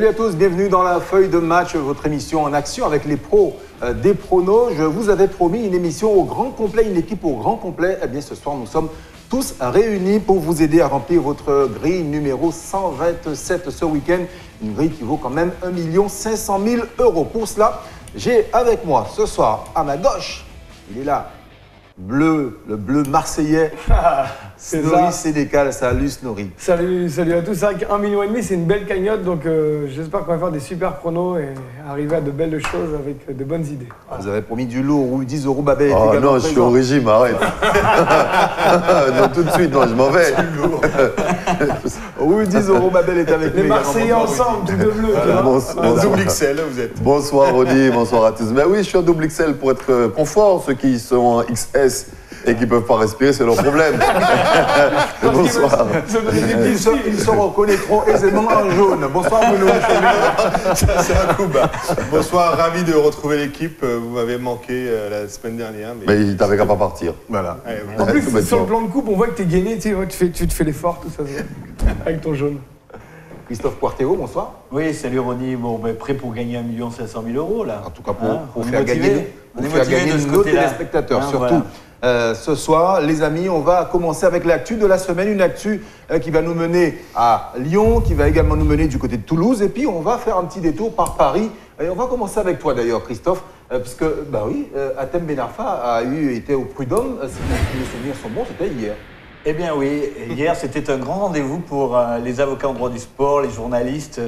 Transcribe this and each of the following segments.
Salut à tous, bienvenue dans la feuille de match, votre émission en action avec les pros euh, des pronos. Je vous avais promis une émission au grand complet, une équipe au grand complet. Eh bien, ce soir, nous sommes tous réunis pour vous aider à remplir votre grille numéro 127 ce week-end. Une grille qui vaut quand même 1 500 000 euros. Pour cela, j'ai avec moi ce soir, à ma gauche, il est là, bleu, le bleu marseillais. C'est Snorri ça. Sénécal, salut Snorri. Salut, salut à tous. C'est vrai qu'un million et demi, c'est une belle cagnotte, donc euh, j'espère qu'on va faire des super pronos et arriver à de belles choses avec de bonnes idées. Voilà. Vous avez promis du lourd, ou 10 euros Babel est Oh également non, je suis au régime, arrête. non, tout de suite, non, je m'en vais. Oui, 10 euros Babel est avec Les nous. Marseillais également. ensemble, tout de bleu. Voilà. bonsoir. Double XL, vous êtes. Bonsoir Ronny, bonsoir à tous. Ben oui, je suis en double XL pour être euh, confort. Ceux qui sont en XS et qui peuvent pas respirer, c'est leur problème. bonsoir. Ils se, ils se reconnaîtront aisément en jaune. Bonsoir Bruno. C'est un coup bas. Bonsoir, ravi de retrouver l'équipe. Vous m'avez manqué euh, la semaine dernière. Mais... Mais il t'avait qu'à pas partir. Voilà. Ouais, voilà. En plus, Ouais, sur le plan de coupe, on voit que t'es gainé, tu sais, ouais, tu, fais, tu te fais l'effort, tout ça, avec ton jaune. Christophe Quarteo, bonsoir. Oui, salut Ronny. Bon, ben, prêt pour gagner 1 500 000 euros là. En tout cas, pour, Hein, pour faire gagner, On pour est faire motivé gagner de ce nos téléspectateurs, Hein, surtout. voilà. Euh, ce soir, les amis, on va commencer avec l'actu de la semaine, une actu euh, qui va nous mener à Lyon, qui va également nous mener du côté de Toulouse, et puis on va faire un petit détour par Paris. Et on va commencer avec toi d'ailleurs, Christophe, euh, puisque, bah oui, euh, Atem Benarfa a eu, été au Prud'homme, si mes souvenirs sont bons, c'était hier. Eh bien oui, hier c'était un grand rendez-vous pour les avocats en droit du sport, les journalistes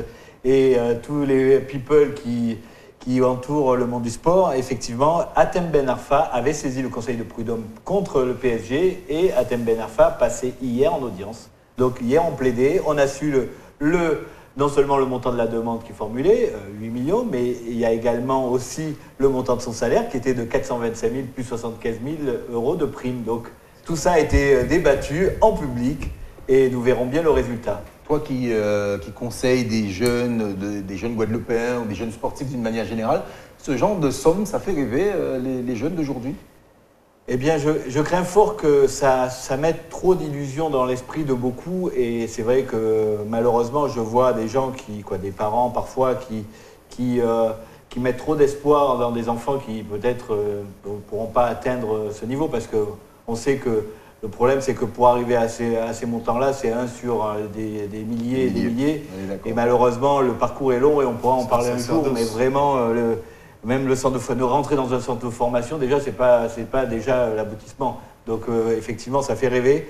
et tous les people qui, qui entourent le monde du sport. Effectivement, Atem Ben Arfa avait saisi le conseil de prud'homme contre le PSG et Atem Ben Arfa passait hier en audience. Donc hier on plaidait, on a su non seulement le montant de la demande qui est formulée, euh, 8 millions, mais il y a également aussi le montant de son salaire qui était de 425 000 plus 75 000 euros de prime. Donc tout ça a été euh, débattu en public et nous verrons bien le résultat. Toi qui, euh, qui conseilles des jeunes, de- des jeunes Guadeloupéens ou des jeunes sportifs d'une manière générale, ce genre de somme, ça fait rêver euh, les, jeunes d'aujourd'hui Eh bien, je, crains fort que ça, mette trop d'illusions dans l'esprit de beaucoup. Et c'est vrai que malheureusement, je vois des gens qui, quoi, des parents parfois, qui, qui, euh, mettent trop d'espoir dans des enfants qui peut-être ne pourront pas atteindre ce niveau. Parce qu'on sait que le problème, c'est que pour arriver à ces, à ces montants-là, c'est un sur euh, des, des milliers et des Milliers. Et malheureusement, le parcours est long et on pourra en parler un jour. Mais vraiment, euh, le- même le centre de, de rentrer dans un centre de formation, déjà, c'est pas, c'est pas déjà euh, l'aboutissement. Donc, euh, effectivement, ça fait rêver.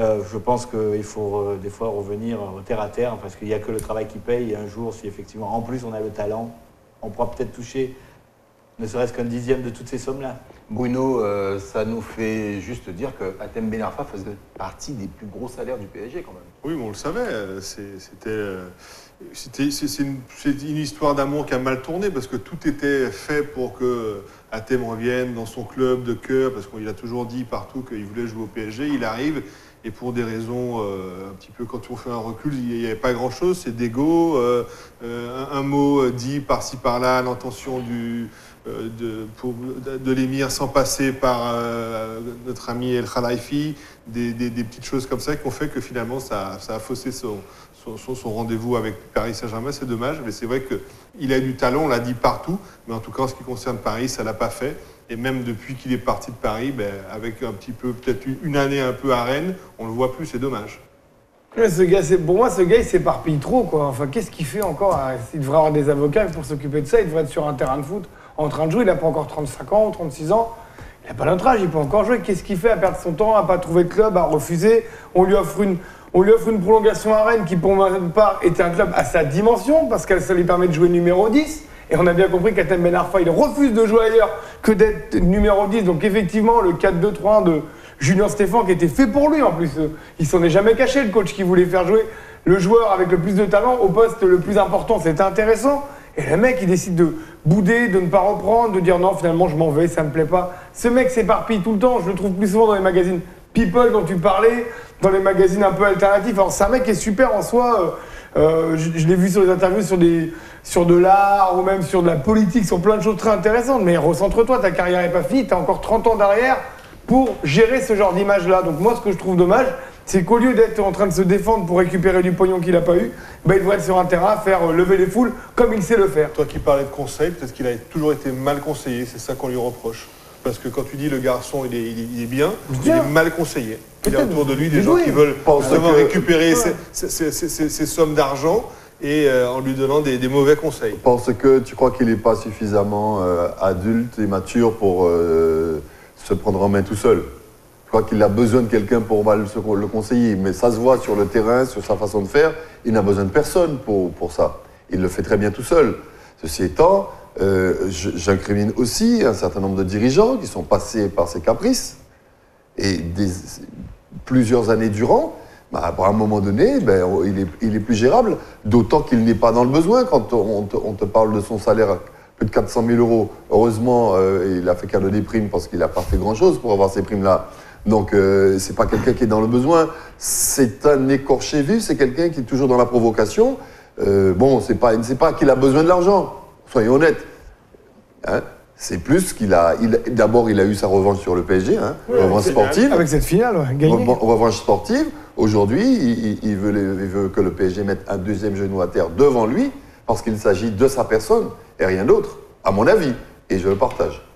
Euh, je pense qu'il faut euh, des fois revenir au terre à terre parce qu'il n'y a que le travail qui paye. Et un jour, si effectivement, en plus, on a le talent, on pourra peut-être toucher ne serait-ce qu'un dixième de toutes ces sommes-là. Bruno, euh, ça nous fait juste dire que Atem Benarfa faisait partie des plus gros salaires du PSG quand même. Oui, on le savait. euh, C'était, euh, c'est, une, histoire d'amour qui a mal tourné parce que tout était fait pour que Athème revienne dans son club de cœur parce qu'il a toujours dit partout qu'il voulait jouer au PSG. Il arrive et pour des raisons un petit peu quand on fait un recul, il n'y avait pas grand-chose. C'est d'ego, un, mot dit par-ci par-là, l'intention du de, pour- de, de l'émir sans passer par euh, notre ami El Khalifi, des, petites choses comme ça qui ont fait que finalement ça, a faussé son, rendez-vous avec Paris Saint-Germain. C'est dommage, mais c'est vrai qu'il a du talent, on l'a dit partout, mais en tout cas en ce qui concerne Paris, ça l'a pas fait. Et même depuis qu'il est parti de Paris, ben, avec un petit peu, peut-être une, année un peu à Rennes, on le voit plus, c'est dommage. Pour moi, ce gars, il s'éparpille trop. Enfin, qu'est-ce qu'il fait encore? À- Il devrait avoir des avocats pour s'occuper de ça. Il devrait être sur un terrain de foot en train de jouer. Il n'a pas encore 35 ans ou 36 ans. Il n'a pas notre âge, il peut encore jouer. Qu'est-ce qu'il fait à perdre son temps, à pas trouver de club, à refuser? On lui offre une, on lui offre une prolongation à Rennes qui, pour ma part, était un club à sa dimension parce que ça lui permet de jouer numéro 10. Et on a bien compris qu'Atem Ben Arfa, il refuse de jouer ailleurs que d'être numéro 10. Donc effectivement, le 4-2-3-1 de Julien Stéphan qui était fait pour lui en plus. Euh, Il s'en est jamais caché, le coach qui voulait faire jouer le joueur avec le plus de talent au poste le plus important. C'était intéressant. Et le mec, il décide de bouder, de ne pas reprendre, de dire non, finalement, je m'en vais, ça me plaît pas. Ce mec s'éparpille tout le temps. Je le trouve plus souvent dans les magazines People dont tu parlais, dans les magazines un peu alternatifs. Alors, c'est un mec qui est super en soi. euh, euh, je l'ai vu sur les interviews sur, des, de l'art ou même sur de la politique, sur plein de choses très intéressantes. Mais recentre-toi, ta carrière n'est pas finie, tu as encore 30 ans derrière pour gérer ce genre d'image-là. Donc moi, ce que je trouve dommage, C'est qu'au lieu d'être en train de se défendre pour récupérer du pognon qu'il n'a pas eu, ben, il doit être sur un terrain, faire euh, lever les foules comme il sait le faire. Toi qui parlais de conseil, peut-être qu'il a toujours été mal conseillé, c'est ça qu'on lui reproche. Parce que quand tu dis le garçon, il est, il bien, il est mal conseillé. Il y a autour de lui des gens oui. qui veulent Parce justement que- récupérer ces, ces- ces- ces- ces- ces sommes d'argent et euh, en lui donnant des, des mauvais conseils. Parce que tu crois qu'il n'est pas suffisamment euh, adulte et mature pour euh, se prendre en main tout seul? Je crois qu'il a besoin de quelqu'un pour le conseiller. Mais ça se voit sur le terrain, sur sa façon de faire. Il n'a besoin de personne pour, pour ça. Il le fait très bien tout seul. Ceci étant, euh, j'incrimine aussi un certain nombre de dirigeants qui sont passés par ses caprices et plusieurs années durant, bah, à un moment donné, ben, il, est, il est plus gérable, d'autant qu'il n'est pas dans le besoin quand on te, parle de son salaire à plus de 400 000 euros. Heureusement, euh, il a fait cadeau des primes parce qu'il n'a pas fait grand-chose pour avoir ces primes-là. Donc, euh, c'est pas quelqu'un qui est dans le besoin. C'est un écorché vif, c'est quelqu'un qui est toujours dans la provocation. Euh, bon, c'est pas, c'est pas qu'il a besoin de l'argent, soyons honnêtes. Hein, c'est plus qu'il a. il- D'abord, il a eu sa revanche sur le PSG, hein, revanche sportive. Avec cette finale, ouais, gagnée. Revan- revanche sportive. Aujourd'hui, il, veut il veut que le PSG mette un deuxième genou à terre devant lui, parce qu'il s'agit de sa personne et rien d'autre, à mon avis. Et je le partage.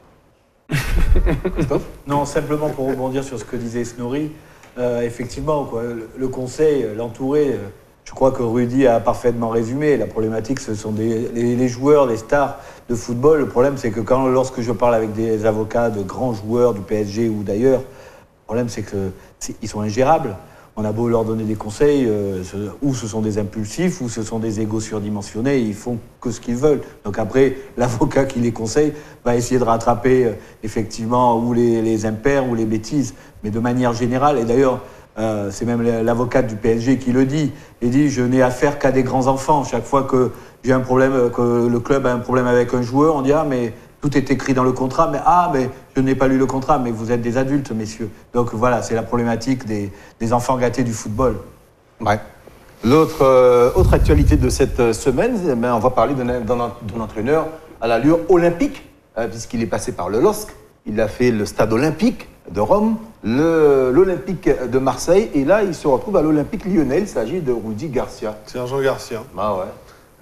Non, simplement pour rebondir sur ce que disait Snorri, euh, effectivement, le, conseil, euh, l'entourer, euh, je crois que Rudy a parfaitement résumé. La problématique, ce sont les, joueurs, les stars de football. Le problème, c'est que lorsque je parle avec des avocats de grands joueurs du PSG ou d'ailleurs, le problème, c'est qu'ils sont ingérables. On a beau leur donner des conseils, euh, ou ce sont des impulsifs, ou ce sont des égos surdimensionnés, ils font que ce qu'ils veulent. Donc après, l'avocat qui les conseille va essayer de rattraper euh, effectivement ou les, impairs ou les bêtises, mais de manière générale. Et d'ailleurs, euh, c'est même l'avocate du PSG qui le dit. Il dit Je n'ai affaire qu'à des grands enfants. Chaque fois que j'ai un problème, que le club a un problème avec un joueur, on dit Ah, mais tout est écrit dans le contrat, mais ah, mais je n'ai pas lu le contrat, mais vous êtes des adultes, messieurs. Donc voilà, c'est la problématique des, des enfants gâtés du football. Ouais. L'autre euh, autre actualité de cette euh, semaine, eh ben, on va parler d'un d'un- d'un entraîneur à l'allure olympique, euh, puisqu'il est passé par le LOSC. Il a fait le stade olympique de Rome, l'Olympique de Marseille, et là, il se retrouve à l'Olympique lyonnais. Il s'agit de Rudy Garcia. C'est un Jean Garcia. Ah ouais.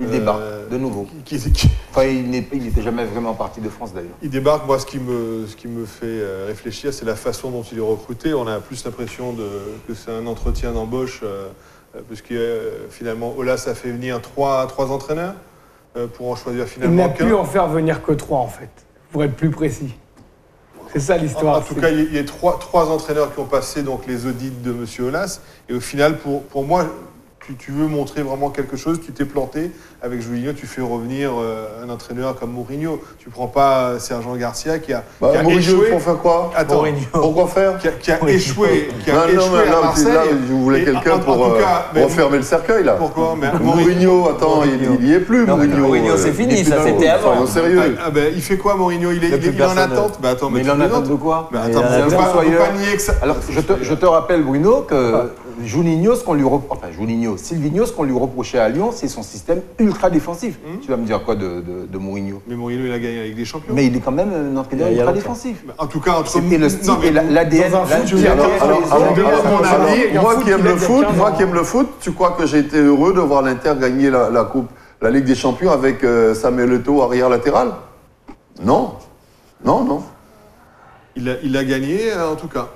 Il Euh, débarque de nouveau. Qui, qui- Enfin, il il n'était jamais vraiment parti de France d'ailleurs. Il débarque, moi ce qui me, ce qui me fait euh, réfléchir, c'est la façon dont il est recruté. On a plus l'impression de, que c'est un entretien d'embauche, euh, euh, puisque euh, finalement Olas a fait venir trois, trois entraîneurs euh, pour en choisir Il finalement n'a pu en faire venir que trois, en fait, pour être plus précis. C'est ça l'histoire. en tout cas, il y a- il y a trois, trois entraîneurs qui ont passé donc, les audits de M. Olas. Et au final, pour, pour moi, tu, tu veux montrer vraiment quelque chose, tu t'es planté. Avec Julinho, tu fais revenir euh, un entraîneur comme Mourinho. Tu prends pas Sergent Garcia qui a, Bah, qui a Mourinho, échoué. pour faire quoi Attends, Mourinho. Pourquoi faire qui a, qui a échoué, qui a Non, non, échoué mais à là, Marseille. là, je voulais Et quelqu'un en- en pour euh, cas, mais- refermer le cercueil, là. Pourquoi mais Mourinho, attends, il- Mourinho. il n'y est plus, Non, mais Mourinho. Mourinho, c'est euh, fini, ça, c'était avant. Soyons sérieux. Ah, ah, ben, il fait quoi Mourinho? Il est, Il il en attente? Bah, attends, Mais il en attente de quoi? Bah, Mais attends, peut pas, nier que ça. Alors, je te, je te rappelle, Bruno, que Juninho, ce qu'on lui enfin Juninho, Silvino, ce qu'on lui reprochait à Lyon, c'est son système ultra défensif. Hmm. Tu vas me dire quoi de, de, de Mourinho? Mais Mourinho, il a gagné avec des champions. Mais il est quand même un entraîneur ultra défensif. Bah, En tout cas, entre C'était le style et la- l'ADN. moi qui aime le foot, 15 moi qui aime le foot, tu crois que j'ai été heureux de voir l'Inter gagner la, la coupe, la Ligue des Champions avec euh, Samuel Eto'o arrière latéral? Non, non, non. il a, il a gagné, euh, en tout cas.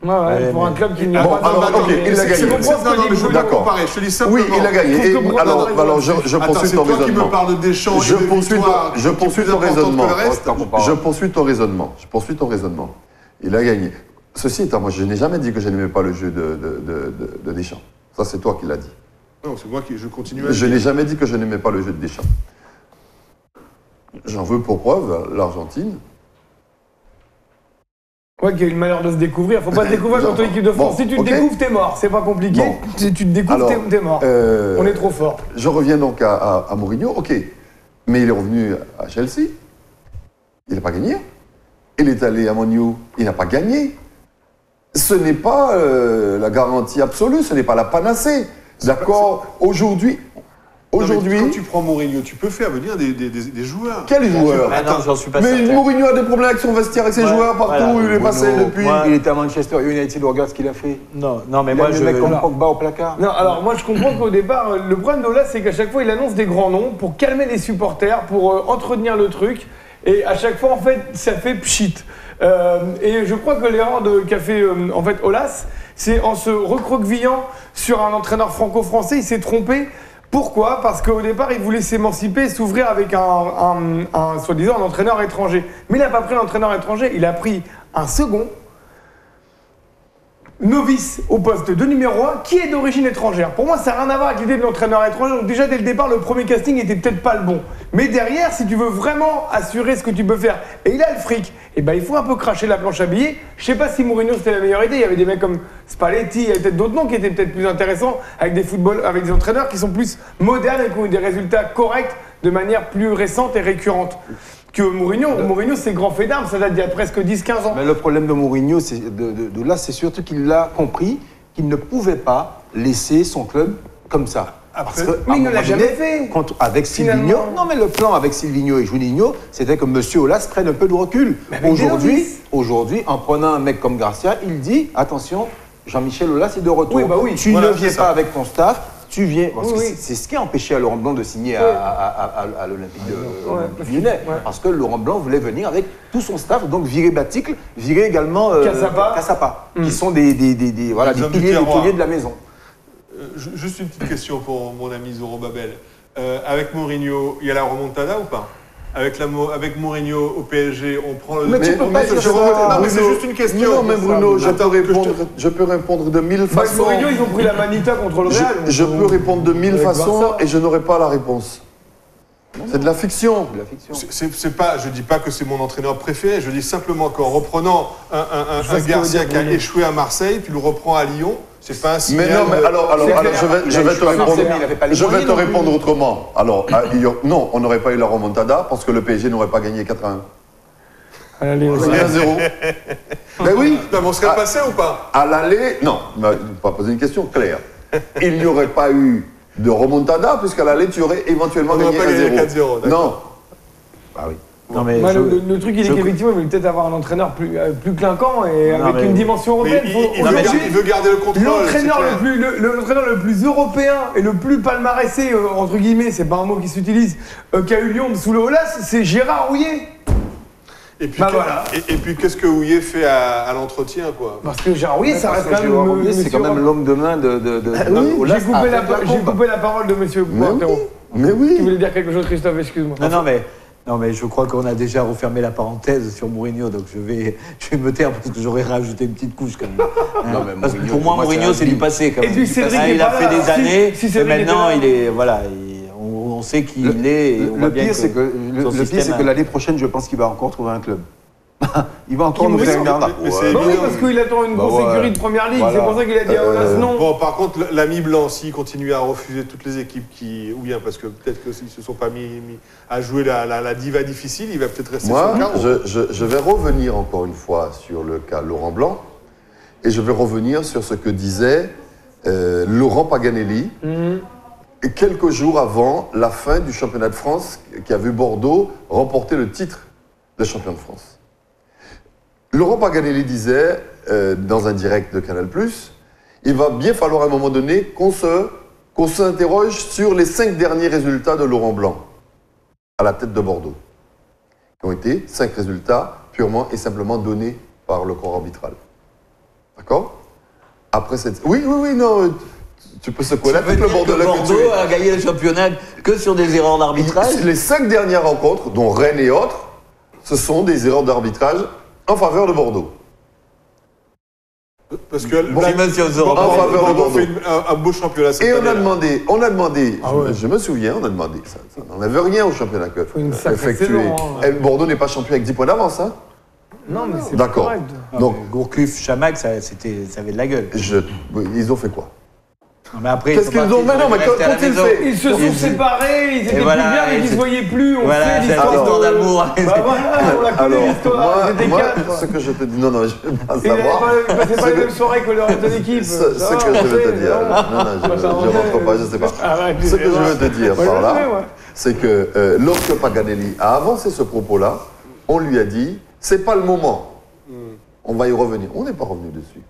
Ouais, ouais, Ouais, pour mais- un club qui n'a Bon, pas alors, d'entraîneur. ok, il a C'est- gagné. D'accord. comparer. Je te dis simplement. Oui, il a gagné. Et- alors, je, je Attends, poursuis c'est ton toi qui raisonnement. me parles de Deschamps Je et de poursuis, ton, je poursuis ton raisonnement. Je poursuis ton raisonnement. Je poursuis ton raisonnement. Il a gagné. Ceci étant, moi, je n'ai jamais dit que je n'aimais pas le jeu de, de, de, de- de Deschamps. Ça, c'est toi qui l'as dit. Non, c'est moi qui je continue à Je dire. n'ai jamais dit que je n'aimais pas le jeu de Deschamps. J'en veux pour preuve l'Argentine. Ouais, qu'il y a eu le malheur de se découvrir. Faut pas se découvrir contre l'équipe de France. Bon, si tu te ok. découvres, t'es mort. C'est pas compliqué. Bon. Si tu te découvres, Alors, t'es- mort. euh, On est trop fort. Je reviens donc à, à, à Mourinho, ok. Mais il est revenu à Chelsea. Il n'a pas gagné. Il est allé à Manu. Il n'a pas gagné. Ce n'est pas euh, la garantie absolue, ce n'est pas la panacée. D'accord Aujourd'hui, Aujourd'hui, quand tu prends Mourinho, tu peux faire venir des, des- des- des joueurs. quel joueur Ah non, j'en suis pas Mais certain. Mourinho a des problèmes avec son vestiaire, avec ses Ouais, joueurs partout voilà. où il est passé Bruno, depuis. moi- Il était à Manchester United, regarde ce qu'il a fait. Non, non, mais Il moi a je. le mec comme Pogba au placard. Non, alors moi je comprends qu'au départ, le problème d'Ola, c'est qu'à chaque fois, il annonce des grands noms pour calmer les supporters, pour euh, entretenir le truc. Et à chaque fois, en fait, ça fait pchit. Euh, et je crois que l'erreur de- qu'a fait euh, en fait Olas, c'est en se recroquevillant sur un entraîneur franco-français, il s'est trompé. Pourquoi? Parce qu'au départ, il voulait s'émanciper, s'ouvrir avec un, soi-disant entraîneur étranger. Mais il n'a pas pris un entraîneur étranger, il a pris un second novice au poste de numéro 1 qui est d'origine étrangère. Pour moi, ça n'a rien à voir avec l'idée de l'entraîneur étranger. Donc déjà, dès le départ, le premier casting était peut-être pas le bon. Mais derrière, si tu veux vraiment assurer ce que tu peux faire, et il a le fric, et ben il faut un peu cracher la planche à billets. Je sais pas si Mourinho c'était la meilleure idée. Il y avait des mecs comme Spalletti, il y avait peut-être d'autres noms qui étaient peut-être plus intéressants avec des football, avec des entraîneurs qui sont plus modernes et qui ont eu des résultats corrects de manière plus récente et récurrente. Que Mourinho, Mourinho c'est grand fait d'armes, ça date d'il y a presque 10-15 ans. Mais le problème de Mourinho, c'est de, de- de là, c'est surtout qu'il a compris qu'il ne pouvait pas laisser son club comme ça. Parce que, Mais il ne l'a jamais fait. contre- avec. Silvino. Non, mais le plan avec Silvino et Juninho, c'était que M. Olas prenne un peu de recul. Aujourd'hui, aujourd'hui, en prenant un mec comme Garcia, il dit attention, Jean-Michel Olas est de retour. Oui, bah oui. Tu Voilà, ne viens ça. pas avec ton staff. Tu viens. Parce Oui, que c'est- ce qui a empêché à Laurent Blanc de signer à, Ouais. à- à- à- à l'Olympique de que- Lyonnais. ouais. Parce que Laurent Blanc voulait venir avec tout son staff, donc virer Baticle, virer également euh, Cassapa. Cassapa, Mm. qui sont des, des, des, des- voilà, Les des hommes du piliers, des terroir. piliers de la maison. Euh, ju- Juste une petite question pour mon ami Zoro Babel. Euh, avec Mourinho, il y a la remontada ou pas? Avec, la, avec Mourinho au PSG, on prend le. Mais tu peux pas dire ça, Non, mais c'est juste une question. Non, mais Bruno, je peux, je te- répondre, je peux répondre de mille façons. Mourinho, ils ont pris la Manita contre le Je, Real. je peux répondre de mille façons et je n'aurai pas la réponse. C'est de la fiction. C'est- pas, je dis pas que c'est mon entraîneur préféré, je dis simplement qu'en reprenant un, un- Garcia qui a échoué à Marseille, tu le reprends à Lyon, c'est pas un signal. Mais non, mais alors, alors, je vais, Il je vais te à répondre. Je vais te répondre autrement. Alors, ah, non, on n'aurait pas eu la remontada parce que le PSG n'aurait pas gagné 4-1. Allez, On 1-0. ben oui. Non, mais on serait Ah. passé ou pas? À l'aller, non, mais, pas poser une question claire. Il n'y aurait pas eu de remontada puisqu'à l'aller, tu aurais éventuellement On n'aurait gagné pas gagné 1-0. 4-0, d'accord. Non. Ah oui. Non, mais Moi, je- le, le truc, il est je- qu'effectivement, il voulait peut-être avoir un entraîneur plus, euh, plus clinquant et Non, avec mais- une dimension européenne. il, Faut- il veut aujourd'hui, garder, il veut garder le contrôle. L'entraîneur c'est le clair. plus, le, le- l'entraîneur le plus européen et le plus palmarèsé, euh, entre guillemets, c'est pas un mot qui s'utilise, euh, qu'a eu Lyon sous le Olas, c'est Gérard Rouillet. Et puis, Bah voilà. et, et puis qu'est-ce que Houillet fait à, à l'entretien, quoi Parce que Gérard Rouillet, ça reste quand même. C'est quand même l'homme de main de, de, de, Ah de oui, Olas J'ai coupé, la, avec la j'ai bombe. coupé la parole de monsieur Mais Pointereau. oui. Mais Tu voulais dire quelque chose, Christophe, excuse-moi. Non, non, mais, non, mais je crois qu'on a déjà refermé la parenthèse sur Mourinho, donc je vais, je vais me taire parce que j'aurais rajouté une petite couche quand même. Hein, Non, mais parce que Mourinho, pour moi, pour moi, Mourinho, c'est du passé quand Et même. puis Du Cédric est il a fait des Si- années, si et Cédric était maintenant il est. Voilà, il- on, sait qui Le, il est. et le- on le voit bien pire, c'est que, le, pire, c'est a- que l'année prochaine, je pense qu'il va encore trouver un club. il va encore nous faire une arnaque. Bah oui, parce qu'il attend une Bah grosse ouais. écurie de première ligue, Voilà. c'est pour ça qu'il a dit à Olas Euh, non. Bon, par contre, l'ami Blanc, s'il continue à refuser toutes les équipes qui. Ou bien parce que peut-être que s'ils se sont pas mis, mis à jouer la, la- la diva difficile, il va peut-être rester Moi, sur le je, je- je vais revenir encore une fois sur le cas Laurent Blanc et je vais revenir sur ce que disait euh, Laurent Paganelli Mhm. Quelques jours avant la fin du championnat de France qui a vu Bordeaux remporter le titre de champion de France. Laurent Paganelli disait euh, dans un direct de Canal+, il va bien falloir à un moment donné qu'on se, qu'on s'interroge sur les cinq derniers résultats de Laurent Blanc à la tête de Bordeaux qui ont été cinq résultats purement et simplement donnés par le corps arbitral. D'accord? Après cette... Oui, oui, oui, non, tu- peux secouer la Ça veut tête, le dire que Bordeaux a gagné le championnat que sur des erreurs d'arbitrage. Les cinq dernières rencontres, dont Rennes et autres, ce sont des erreurs d'arbitrage en faveur de Bordeaux. Parce que Bon, la- monsieur Zoro. Bordeaux- En faveur de Bordeaux Bordeaux. fait une- un, un beau championnat cette Et on a demandé, on a demandé, Ah je, ouais. je me souviens, on a demandé, ça, ça n'enlève rien au championnat que Faut une sacrée effectué. saison, hein. Et Bordeaux n'est pas champion avec 10 points d'avance, hein Non, mais c'est D'accord. correct. Donc, Donc, Gourcuff, Chamac, ça, c'était, ça avait de la gueule. je, ils ont fait quoi? Non, Mais après, Qu'est-ce qu'ils pas ont Mais non, quand Ils se sont Ils- séparés, ils étaient plus voilà, bien, mais et ils se voyaient plus. On Voilà, sait c'est l'histoire l'histoire d'amour. Bah voilà, on la connaît l'histoire. moi, Ils étaient moi, quatre. quoi. ce que je te dis, non, non, je veux pas Et Ils savoir. n'avaient pas passé pas Ce les que- mêmes soirées que le reste de l'équipe. Ce, ce que je veux te dire, non non, je, remontait. rentre pas, je sais pas. Ce que je veux te dire par là, c'est que euh, lorsque Paganelli a avancé ce propos-là, on lui a dit, c'est pas le moment. On va y revenir. On n'est pas revenu dessus.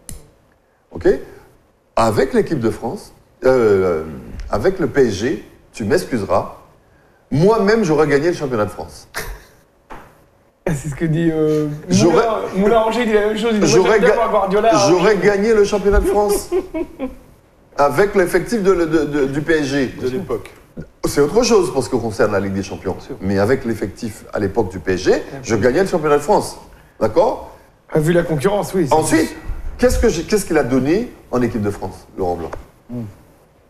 OK? Avec l'équipe de France, euh, avec le PSG, tu m'excuseras, moi-même, j'aurais gagné le championnat de France. C'est ce que dit euh, Moulin. Moulin Angers, il dit la même chose. Il dit, moi, J'aurais ga- gagné le championnat de France. avec l'effectif de- de- de- du PSG. de l'époque. C'est autre chose pour ce qui concerne la Ligue des Champions. Mais avec l'effectif à l'époque du PSG, je gagnais le championnat de France. D'accord? Ah, Vu la concurrence, oui. Ensuite, qu'est-ce qu'il a donné en équipe de France, Laurent Blanc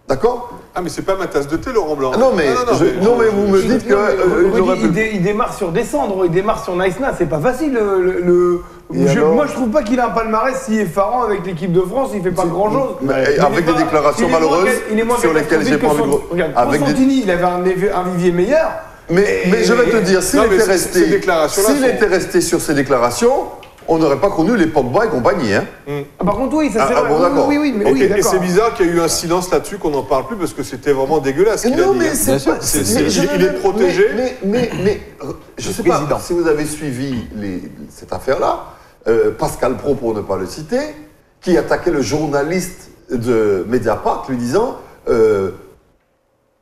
D'accord? Ah, mais c'est pas ma tasse de thé, Laurent Blanc. Ah non, mais, je- non, mais vous me dites que. Euh, il Rudy, aurait pu- il, dé- il démarre sur descendre, il démarre sur Nice Na, c'est pas facile. Le, le- le- Et je- moi, je trouve pas qu'il a un palmarès si effarant avec l'équipe de France, il fait pas grand chose. Mais avec des déclarations malheureuses sur lesquelles j'ai pas envie de- Regarde, avec des- Constantini, il avait un, vivier meilleur. Mais, mais je vais te dire, s'il était resté, était resté sur ces déclarations, on n'aurait pas connu les Pogba et compagnie. Hein. Ah, par contre, oui, ça c'est Ah, ah, vrai. bon, Oui, d'accord. oui, oui, mais Ok, oui, et c'est bizarre qu'il y a eu un silence là-dessus, qu'on n'en parle plus, parce que c'était vraiment dégueulasse a Non, dit. mais hein. c'est pas. C'est- mais c'est- je il ne- est protégé. Mais, mais, mais, mais, euh, je Le sais pas président. si vous avez suivi les- cette affaire-là. euh, Pascal Pro, pour ne pas le citer, qui attaquait le journaliste de Mediapart, lui disant euh,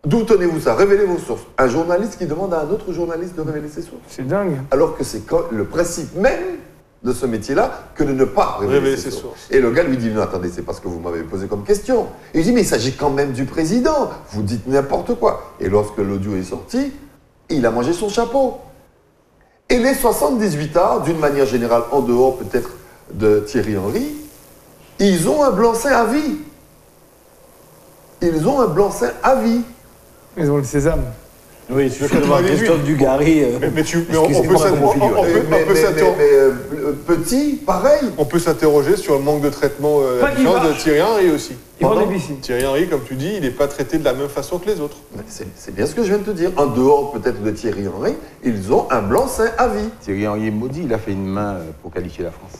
D'où tenez-vous ça? Révélez vos sources. Un journaliste qui demande à un autre journaliste de révéler ses sources. C'est dingue. Alors que c'est le principe même de ce métier-là que de ne pas révéler, Révéler ses, ses sources. sources. Et le gars lui dit, non, attendez, c'est parce que vous m'avez posé comme question. Et il dit, mais il s'agit quand même du président. Vous dites n'importe quoi. Et lorsque l'audio est sorti, il a mangé son chapeau. Et les 78 arts, d'une manière générale, en dehors peut-être de Thierry Henry, ils ont un blanc-seing à vie. Ils ont un blanc-seing à vie. Ils ont le sésame. Oui, je veux. Christophe Dugarry. euh, Mais, mais tu, mais on, on peut Excusez-moi, s'in- comment on- figure. on peut- Euh, on mais, peut mais- s'inter- mais- mais, petit, pareil. on peut s'interroger sur le manque de traitement euh, de. Thierry Henry aussi. Thierry Henry, comme tu dis, il n'est pas traité de la même façon que les autres. Mais C'est c'est bien ce que je viens de te dire. En dehors peut-être de Thierry Henry, ils ont un blanc-seing à vie. Thierry Henry est maudit, il a fait une main euh, pour qualifier la France.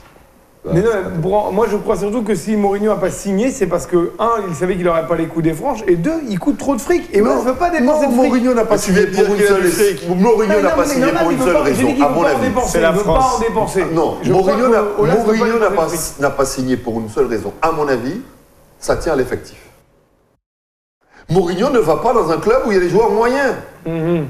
Mais non, moi je crois surtout que si Mourinho n'a pas signé, c'est parce que, un, il savait qu'il n'aurait pas les coups des franches, et deux, il coûte trop de fric. Et moi, Non, je veux pas dépenser non, de fric. Mourinho n'a pas signé pour une seule raison. Mourinho Non, n'a pas signé pour une veut seule raison, à veut mon pas en avis. C'est la France. pas en dépenser. Non, Mourinho n'a pas signé pour une seule raison. À mon avis, ça tient à l'effectif. Mourinho ne va pas dans un club où il y a des joueurs moyens. Mhm.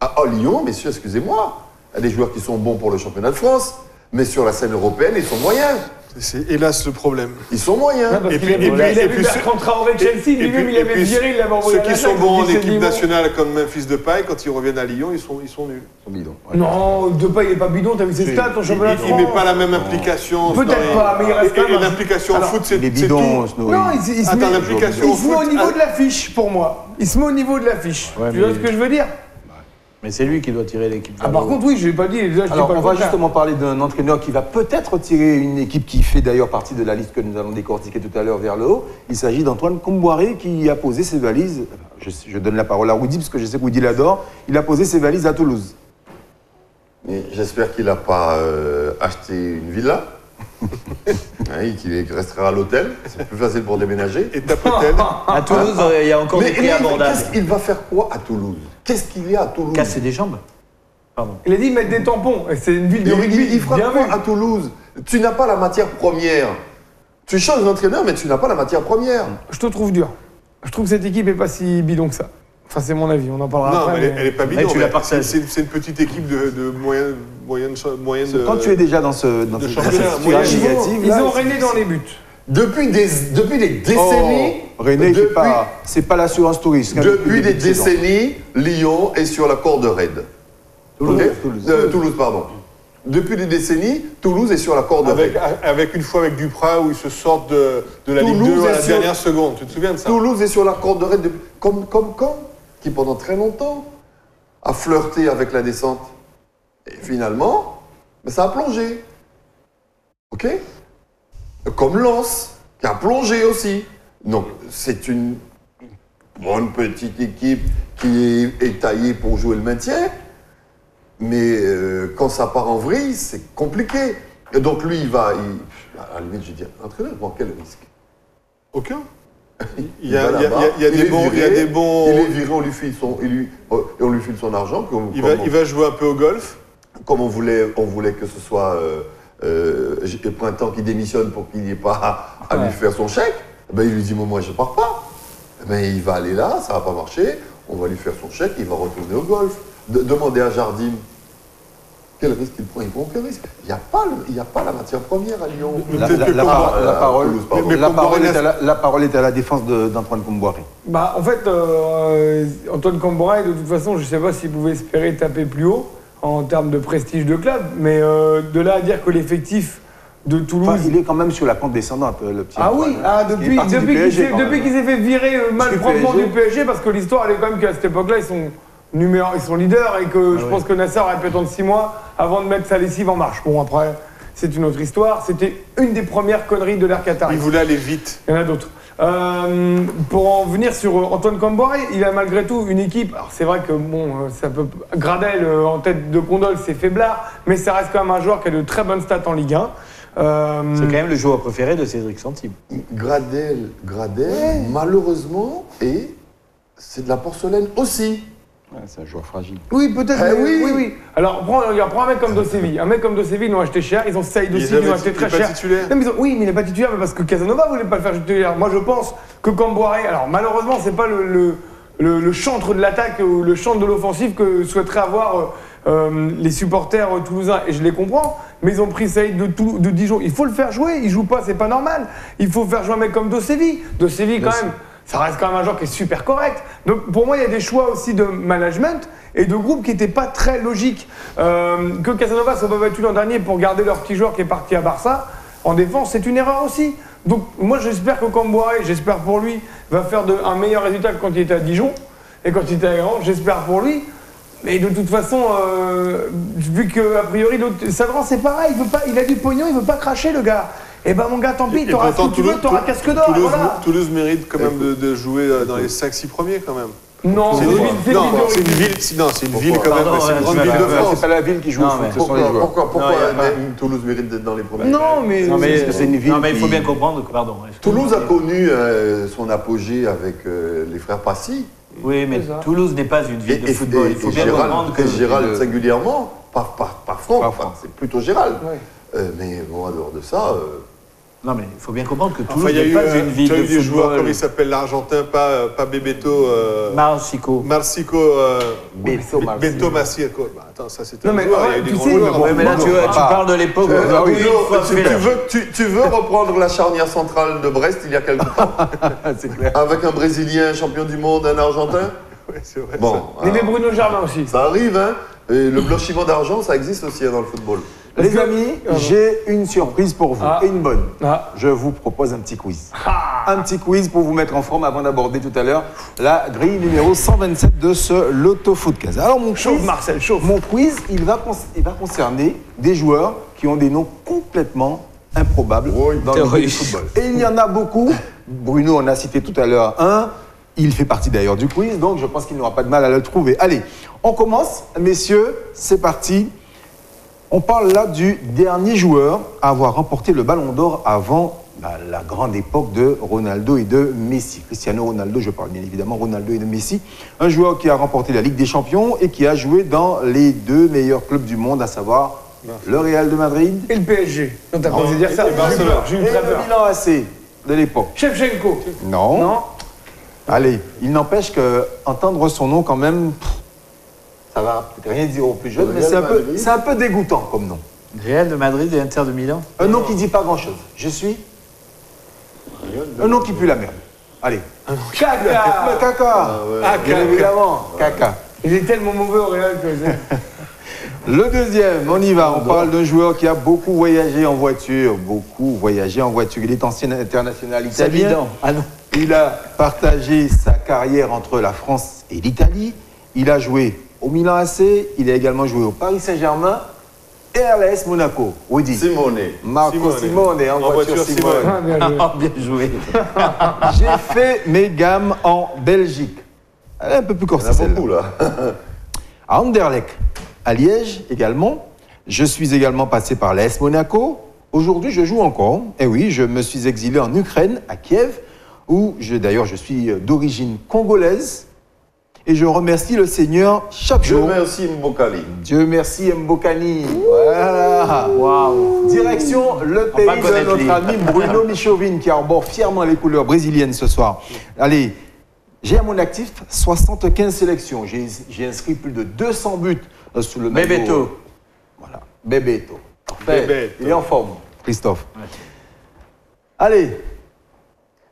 À, à Lyon, messieurs, excusez-moi, il y a des joueurs qui sont bons pour le championnat de France, mais sur la scène européenne, ils sont moyens. C'est hélas le problème. Ils sont moyens. Non, Et puis- et puis- il a et vu puis de Chelsea, Et lui-même puis- il avait puis viré, il l'avait envoyé Ceux qui sont bons en il équipe nationale comme Memphis Depay, quand ils reviennent à Lyon, ils sont, ils sont nuls. Son bidon. ouais. Non, Depay il est pas bidon, t'as vu ses Il- stats, ton il- championnat il, de il France met pas la même implication. Peut-être pas, mais il reste et- quand et même l'implication en foot, c'est Il est bidon. Snowy. Non, il, se- il met, il au se met au foot, niveau ah. de l'affiche pour moi. Il se met au niveau de l'affiche. Tu vois ce que je veux dire? Mais c'est lui qui doit tirer l'équipe. Ah, par contre, oui, je l'ai pas dit. Alors, pas on va contraire. justement parler d'un entraîneur qui va peut-être tirer une équipe qui fait d'ailleurs partie de la liste que nous allons décortiquer tout à l'heure vers le haut. Il s'agit d'Antoine Comboiré qui a posé ses valises. Je, je donne la parole à Rudy parce que je sais que Rudy l'adore. Il a posé ses valises à Toulouse. J'espère qu'il n'a pas euh, acheté une villa. Hein, et qu'il restera à l'hôtel. C'est plus facile pour déménager. Et Tapotel, À Toulouse, il y a encore Mais, des prix mais abordables. qu'est-ce qu'il va faire quoi à Toulouse? Qu'est-ce qu'il y a à Toulouse Casser des jambes. Pardon. Il a dit mettre des tampons. C'est une ville de Il, il- rugby. il fera Bien quoi vu. à Toulouse Tu n'as pas la matière première. Tu changes d'entraîneur, mais tu n'as pas la matière première. Je te trouve dur. Je trouve que cette équipe est pas si bidon que ça. Enfin, c'est mon avis. On en parlera non, après. mais elle, est- mais- elle est pas bidon. C'est une petite équipe de, de moyenne, moyenne, moyenne de- Quand tu es déjà dans ce dans de cette championnat, situation moyen négative, Ils là, ont régné dans les buts. Depuis des, depuis des décennies, Oh, René, c'est pas, c'est pas l'assurance touriste. depuis des de décennies, Lyon est sur la corde raide. Toulouse. Euh, Toulouse, pardon. Depuis des décennies, Toulouse est sur la corde Avec, raide. avec une fois avec Duprat où ils se sortent de, de la Ligue Toulouse 2 à est la sur- dernière seconde. Tu te souviens de ça Toulouse est sur la corde raide depuis- comme comme quand? Qui pendant très longtemps a flirté avec la descente. Et finalement, ben, ça a plongé. Ok? Comme Lens, qui a plongé aussi. Donc, c'est une bonne petite équipe qui est, taillée pour jouer le maintien. Mais euh, quand ça part en vrille, c'est compliqué. Et donc, lui, il va. il- à la limite, je dis, entraîneur, prend quel risque? Aucun. Il y a, va il y a- là-bas, il y a il des bons. Il y a viré, des bons. Il est viré, on lui file son, il lui- euh, et on lui file son argent. Comme, Il comme va, on- il va jouer un peu au golf. comme on voulait, on voulait que ce soit euh, euh, Printemps qui démissionne pour qu'il n'y ait pas à, à lui faire son chèque, ben, il lui dit Moi, moi, je pars pas. Ben, il va aller là, ça va pas marcher, on va lui faire son chèque, il va retourner au golf. De- demandez à Jardim. Quel risque il prend Il prend aucun risque. Il n'y a, pas le- il y a pas la matière première à Lyon. La, Peut-être la- que la Combo- par- la parole. Mais Comboiré est à la, la parole est à la défense d'Antoine Comboiré. Bah, en fait, euh, Antoine Camboray, de toute façon, je ne sais pas s'il pouvait espérer taper plus haut en termes de prestige de club, mais euh, de là à dire que l'effectif de Toulouse. Enfin, il est quand même sur la pente descendante, le petit Ah Antoine, oui, ah, depuis, qu'il s'est fait virer euh, malproprement du PSG, parce que l'histoire elle est quand même qu'à cette époque-là, ils sont numéro, ils sont leaders et que je pense que Nasser aurait pu attendre 6 mois avant de mettre sa lessive en marche. Bon, après, c'est une autre histoire. C'était une des premières conneries de l'ère Qatar. Il voulait aller vite. Il y en a d'autres. Euh, pour en venir sur euh, Antoine Camboré, il a malgré tout une équipe. Alors c'est vrai que bon, euh, ça peut Gradel euh, en tête de Condol, c'est faiblard, mais ça reste quand même un joueur qui a de très bonnes stats en Ligue 1. Euh, C'est quand même le joueur préféré de Cédric Santib. Gradel, Gradel, malheureusement, et c'est de la porcelaine aussi. Ouais, c'est un joueur fragile. Oui, peut-être. Eh mais- oui. oui, oui. Alors, prends, regarde, prends un mec comme Dosevi. Un mec comme Dosevi, ils l'ont acheté cher. Ils ont Saïd aussi, ils l'ont acheté il est très pas cher. titulaire. Non, mais ils ont- oui, mais il n'est pas titulaire, mais parce que Casanova voulait pas le faire titulaire. Moi, je pense que Camboiré, alors malheureusement, c'est pas le, le, le- le chantre de l'attaque ou le chantre de l'offensive que souhaiteraient avoir euh, les supporters toulousains. Et je les comprends, mais ils ont pris Saïd de, de Dijon. Il faut le faire jouer. Il joue pas, c'est pas normal. Il faut faire jouer un mec comme Dosevi. Dosevi, quand même. Ça reste quand même un joueur qui est super correct. Donc pour moi, il y a des choix aussi de management et de groupe qui n'étaient pas très logiques. Euh, que Casanova soit pas battu l'an dernier pour garder leur petit joueur qui est parti à Barça, en défense, c'est une erreur aussi. Donc moi, j'espère que Camboiré, j'espère pour lui, va faire de- un meilleur résultat que quand il était à Dijon et quand il était à Guingamp, j'espère pour lui. Mais de toute façon, euh, vu que a priori, l'autre- Sadran, c'est pareil, il, veut pas, il a du pognon, il veut pas cracher le gars. Et ben mon gars, tant pis, t'auras ce que tu veux, t'auras Toulouse- casque d'or. Toulouse, voilà. Toulouse mérite quand même de, de jouer euh, dans les 5-6 premiers quand même. Non, C'est une, une ville- c'est non, c'est une ville, si- non, c'est une Pourquoi ville quand même, c'est une grande ville de France. C'est pas la ville qui joue Non, au foot, Pourquoi, pourquoi, pourquoi Toulouse mérite d'être dans les premiers Non, mais. Non, mais c'est une ville Non, mais il faut bien comprendre que, pardon. Toulouse a connu euh, son apogée avec euh, les frères Passy. Oui, mais. Toulouse n'est pas une ville de football. Il faut et bien Gérald, comprendre que. et Gérald singulièrement, Franck, Franck. c'est plutôt Gérald. Euh, mais bon, en dehors de ça, euh, Non, mais il faut bien comprendre que Toulouse Enfin, il y a n'est pas euh, une ville tu as de eu des joueurs, football. comme il s'appelle l'Argentin, pas, euh, pas Bebeto, euh, Marchico. Marcico, euh, Beto Be- Marci. Beto Massico. Bah, attends, ça c'était Non, un mais, joueur, il y a eu des sais, joueurs. mais Ouais, mais là, tu, ah. parles de l'époque. Euh, Bruno, une fois tu, tu tu, tu veux reprendre la charnière centrale de Brest il y a quelque temps c'est clair. Avec un Brésilien champion du monde, un Argentin Ouais, c'est vrai. Bon, Il y avait alors, Bruno Germain aussi. ça arrive, hein Et le blanchiment d'argent, ça existe aussi hein, dans le football. Les que- amis, j'ai une surprise pour vous, Ah. et une bonne. Ah. Je vous propose un petit quiz. Un petit quiz pour vous mettre en forme avant d'aborder tout à l'heure la grille numéro 127 de ce Loto Footcast. Alors mon Chauffe, quiz, Marcel, chauffe. mon quiz, il va, cons- il va concerner des joueurs qui ont des noms complètement improbables Oui. dans le monde du Oui. football. Et il y en a beaucoup. Bruno en a cité tout à l'heure un. Il fait partie d'ailleurs du quiz, donc je pense qu'il n'aura pas de mal à le trouver. Allez, on commence, messieurs, c'est parti. On parle là du dernier joueur à avoir remporté le ballon d'or avant bah, la grande époque de Ronaldo et de Messi. Cristiano Ronaldo, je parle bien évidemment Ronaldo et de Messi. Un joueur qui a remporté la Ligue des Champions et qui a joué dans les deux meilleurs clubs du monde, à savoir le Real de Madrid Et le PSG. Non, t'as dire ça. Barcelone. et le. Milan AC de l'époque. Shevchenko. Non. Non Allez, il n'empêche que entendre son nom quand même, pff, ça va rien dire aux plus jeunes, mais c'est un, peu, un peu dégoûtant comme nom. Real de Madrid et Inter de Milan. Un nom qui dit pas grand-chose. Je suis un nom qui pue la merde. Allez. Caca caca. Ah, Bien caca. évidemment, caca. Il est tellement mauvais au Real que. Le deuxième, on y va. On parle d'un joueur qui a beaucoup voyagé en voiture. Beaucoup voyagé en voiture. Il est ancien international italien. Ah non. Il a partagé sa carrière entre la France et l'Italie. Il a joué au Milan AC. Il a également joué au Paris Saint-Germain. et à l'AS Monaco. Rudy. Simone. Marco Simone. Simone, en, En voiture, voiture, Simone. Simone. Ah, bien joué. Ah. J'ai fait mes gammes en Belgique. Elle est un peu plus corsée beaucoup là. À Anderlecht, à Liège également. Je suis également passé par l'AS Monaco. Aujourd'hui, je joue encore. Et oui, je me suis exilé en Ukraine, à Kiev, où je- d'ailleurs je suis d'origine congolaise. Et je remercie le Seigneur chaque Je jour. remercie Mbokali. Dieu merci Mbokani. Voilà. Waouh. Direction le pays de notre ami Bruno Michovine qui arbore fièrement les couleurs brésiliennes ce soir. Allez, j'ai à mon actif 75 sélections. J'ai inscrit plus de 200 buts euh, sous le maillot. Bebeto. Voilà, Bebeto. Parfait. Bebeto. Il est en forme, Christophe. Allez,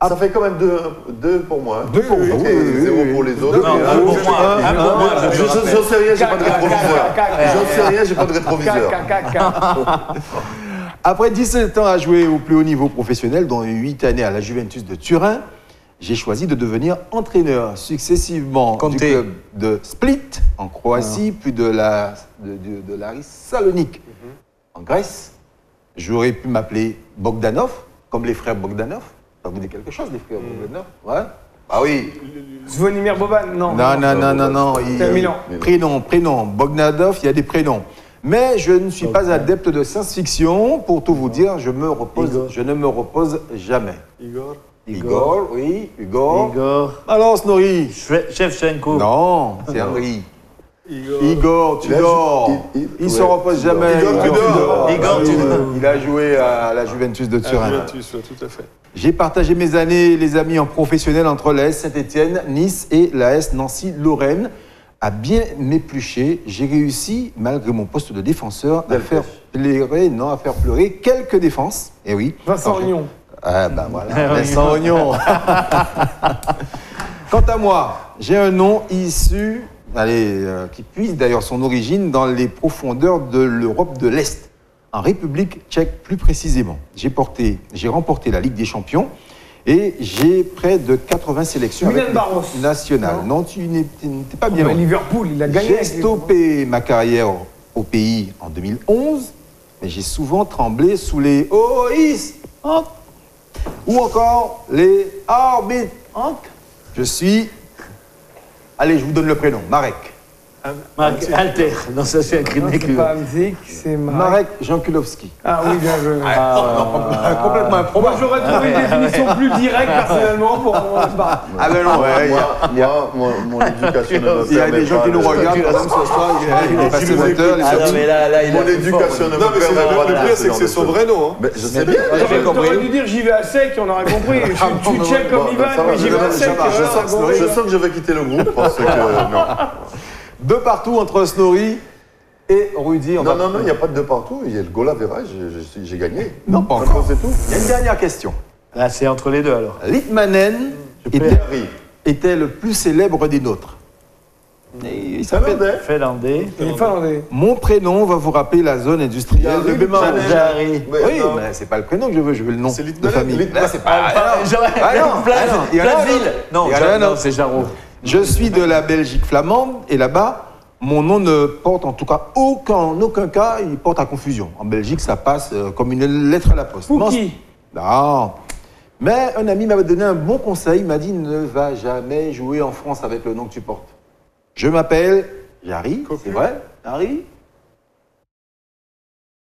Ça fait quand même deux, deux pour moi. Deux pour vous, Et pour les autres. Non, Et un un pour pour- moi. j'en sais rien, j'ai pas de rétroviseur. J'en sais rien, j'ai pas de rétroviseur. Après 17 ans à jouer au plus haut niveau professionnel, dont 8 années à la Juventus de Turin, j'ai choisi de devenir entraîneur successivement Conte. du club de Split en Croatie, puis de la, de, de- de la Salonique en Grèce. J'aurais pu m'appeler Bogdanov, comme les frères Bogdanov. Ça vous dit quelque chose, les frères Bogdanov Ouais Ah oui. Zvonimir Boban, non. Non, non, non, non, non. il- Milan. Prénom, prénom. Bogdanov, il y a des prénoms. Mais je ne suis pas adepte de science-fiction. Pour tout vous dire, je, me repose, je ne me repose jamais. Igor Igor, oui, Igor. Igor. Alors, Snorri Shevchenko. Non, c'est Henri. Igor. Igor, tu Il dors. se repose jamais. Igor, tu dors. Igor, tu Il- dors. Il a joué à la Juventus de Ah, Turin. Juventus, ouais, tout à fait. J'ai partagé mes années, les amis, en professionnel entre l'AS Saint-Etienne, Nice et l'AS Nancy-Lorraine. À bien m'éplucher, j'ai réussi, malgré mon poste de défenseur, à faire pleurer, non, à faire pleurer quelques défenses. Et oui. Vincent Ognon. Ah ben voilà, Vincent Ognon. Quant à moi, j'ai un nom issu, allez, euh, qui puise d'ailleurs son origine dans les profondeurs de l'Europe de l'Est, en République tchèque plus précisément. J'ai porté, j'ai remporté la Ligue des Champions et j'ai près de 80 sélections Milan avec l'équipe Barros. nationale. Non. Non, tu n'étais pas bien loin. Liverpool, il a gagné. J'ai stoppé ma carrière au pays en 2011, mais j'ai souvent tremblé sous les OIS hein, ou encore les arbitres. hein. Je suis. Allez, je vous donne le prénom, Marek. Marc Alter. Non, ça c'est un cri de Non, C'est pas Hamzik, c'est Marek. Marek Jankulovski. Ah oui, bien joué. Complètement Moi, improbable. j'aurais trouvé une définition plus directe, personnellement, pour mon Ah ben non, ouais, il y a- Moi, moi, mon, mon éducation il y a des gens qui nous de- regardent quand même ce soir. Il est passé vous 20 heures, les Ah non, sorties. mais là, là, il a Mon éducation fort. ne Non, me permet le pas de le pire, ce c'est que c'est son vrai nom. hein. Mais je sais bien. T'aurais dû dire j'y vais à sec, on aurait compris. Je, suis- je suis tchèque comme Ivan, mais j'y vais à sec. je- sens que je vais quitter le groupe parce que non. De partout entre Snorri et Rudy. On Non, va- non, non, il n'y a pas de deux partout. Il y a le goal average, j'ai gagné. Non, pas Après, encore. C'est tout. Il y a une dernière question. Là, c'est entre les deux alors. Litmanen était, était le plus célèbre des nôtres. Et il s'appelle. Finlandais. Finlandais. Il est finlandais. Mon prénom va vous rappeler la zone industrielle de Harry Bémar. Litmanen. Jari. Ouais, Oui, non. mais c'est pas le prénom que je veux, je veux le nom C'est de Litmanen, famille. Litmanen. Là, c'est pas. Ah, j'aurais- Ah non, ah non. Non, non, c'est Jarreau. Je suis de la Belgique flamande et là-bas, mon nom ne porte en tout cas aucun, en aucun cas, il porte à confusion. En Belgique, ça passe euh, comme une lettre à la poste. Non. Mais un ami m'avait donné un bon conseil, il m'a dit ne va jamais jouer en France avec le nom que tu portes. Je m'appelle Jarry, c'est vrai Harry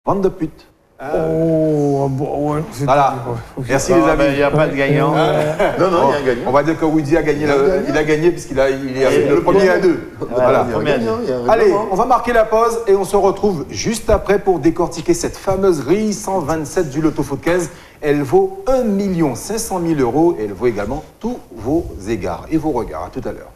Vente de pute. Oh, bon, ouais. c'est- Voilà. ouais, ok. Merci Ah, les amis. Il n'y a pas de gagnant. Non, non, il y a un gagnant. On va dire que Woody a gagné, Il a le- gagné. il a gagné puisqu'il a, il est Et le, le premier à deux. Voilà. Il y a un Premier gagnant, il y a un Allez, règlement. on va marquer la pause et on se retrouve juste après pour décortiquer cette fameuse grille 127 du Loto Foot 15. Elle vaut 1 500 000 euros et elle vaut également tous vos égards et vos regards. À tout à l'heure.